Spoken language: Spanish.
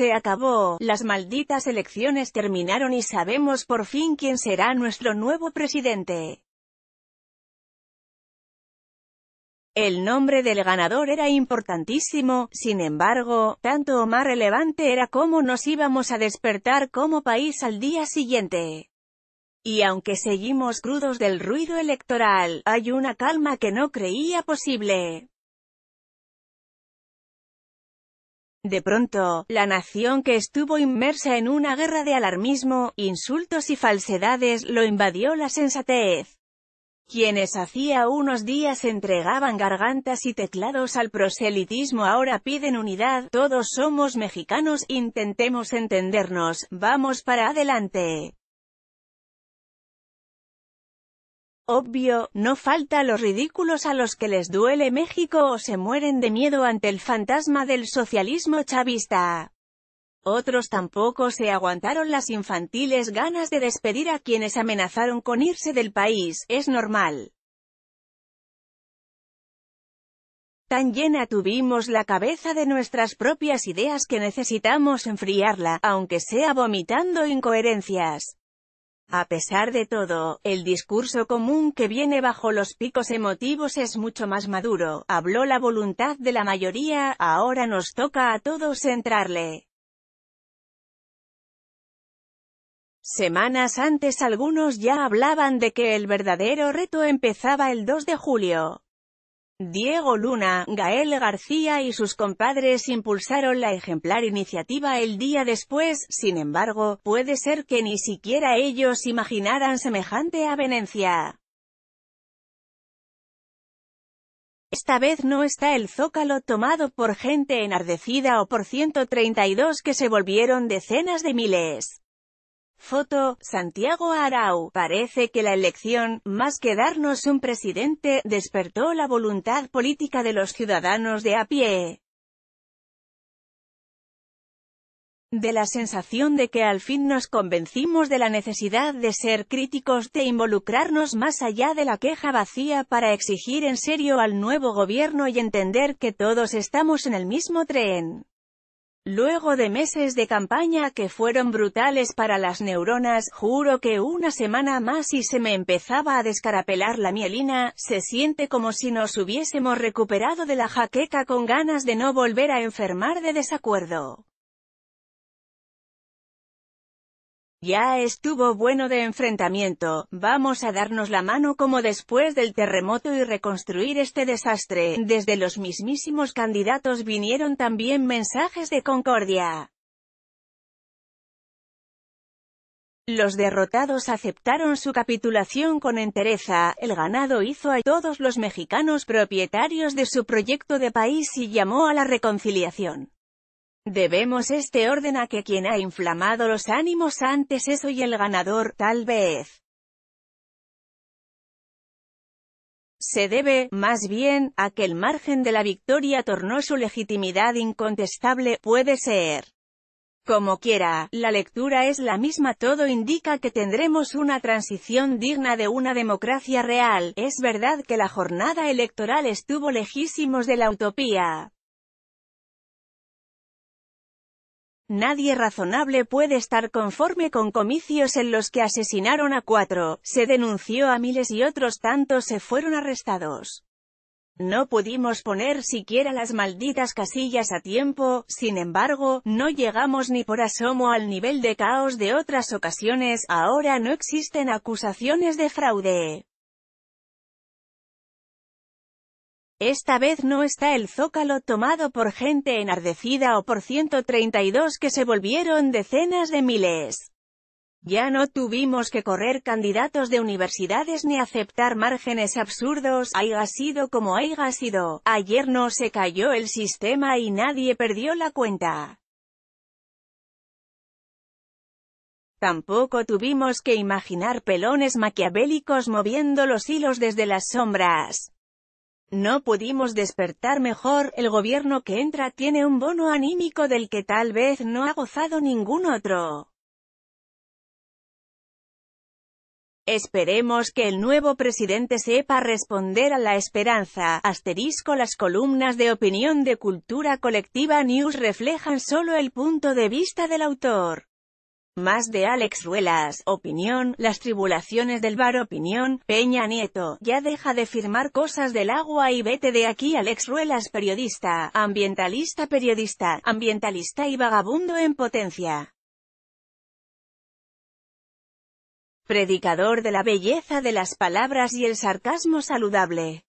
Se acabó, las malditas elecciones terminaron y sabemos por fin quién será nuestro nuevo presidente. El nombre del ganador era importantísimo, sin embargo, tanto o más relevante era cómo nos íbamos a despertar como país al día siguiente. Y aunque seguimos crudos del ruido electoral, hay una calma que no creía posible. De pronto, la nación que estuvo inmersa en una guerra de alarmismo, insultos y falsedades, lo invadió la sensatez. Quienes hacía unos días entregaban gargantas y teclados al proselitismo ahora piden unidad, todos somos mexicanos, intentemos entendernos, vamos para adelante. Obvio, no falta los ridículos a los que les duele México o se mueren de miedo ante el fantasma del socialismo chavista. Otros tampoco se aguantaron las infantiles ganas de despedir a quienes amenazaron con irse del país, es normal. Tan llena tuvimos la cabeza de nuestras propias ideas que necesitamos enfriarla, aunque sea vomitando incoherencias. A pesar de todo, el discurso común que viene bajo los picos emotivos es mucho más maduro, habló la voluntad de la mayoría, ahora nos toca a todos entrarle. Semanas antes algunos ya hablaban de que el verdadero reto empezaba el 2 de julio. Diego Luna, Gael García y sus compadres impulsaron la ejemplar iniciativa el día después, sin embargo, puede ser que ni siquiera ellos imaginaran semejante avenencia. Esta vez no está el zócalo tomado por gente enardecida o por 132 que se volvieron decenas de miles. Foto, Santiago Arau. Parece que la elección, más que darnos un presidente, despertó la voluntad política de los ciudadanos de a pie. De la sensación de que al fin nos convencimos de la necesidad de ser críticos, de involucrarnos más allá de la queja vacía para exigir en serio al nuevo gobierno y entender que todos estamos en el mismo tren. Luego de meses de campaña que fueron brutales para las neuronas, juro que una semana más y se me empezaba a descarapelar la mielina, se siente como si nos hubiésemos recuperado de la jaqueca con ganas de no volver a enfermar de desacuerdo. Ya estuvo bueno de enfrentamiento, vamos a darnos la mano como después del terremoto y reconstruir este desastre. Desde los mismísimos candidatos vinieron también mensajes de concordia. Los derrotados aceptaron su capitulación con entereza, el ganado hizo a todos los mexicanos propietarios de su proyecto de país y llamó a la reconciliación. Debemos este orden a que quien ha inflamado los ánimos antes es hoy el ganador, tal vez. Se debe, más bien, a que el margen de la victoria tornó su legitimidad incontestable, puede ser. Como quiera, la lectura es la misma todo indica que tendremos una transición digna de una democracia real, es verdad que la jornada electoral estuvo lejísimos de la utopía. Nadie razonable puede estar conforme con comicios en los que asesinaron a cuatro, se denunció a miles y otros tantos se fueron arrestados. No pudimos poner siquiera las malditas casillas a tiempo, sin embargo, no llegamos ni por asomo al nivel de caos de otras ocasiones, ahora no existen acusaciones de fraude. Esta vez no está el zócalo tomado por gente enardecida o por 132 que se volvieron decenas de miles. Ya no tuvimos que correr candidatos de universidades ni aceptar márgenes absurdos, haya sido como haya sido, ayer no se cayó el sistema y nadie perdió la cuenta. Tampoco tuvimos que imaginar pelones maquiavélicos moviendo los hilos desde las sombras. No pudimos despertar mejor, el gobierno que entra tiene un bono anímico del que tal vez no ha gozado ningún otro. Esperemos que el nuevo presidente sepa responder a la esperanza. Asterisco Las columnas de opinión de Cultura Colectiva News reflejan solo el punto de vista del autor. Más de Alex Ruelas, opinión, las tribulaciones del bar opinión, Peña Nieto, ya deja de firmar cosas del agua y vete de aquí. Alex Ruelas periodista, ambientalista periodista, ambientalista y vagabundo en potencia. predicador de la belleza de las palabras y el sarcasmo saludable.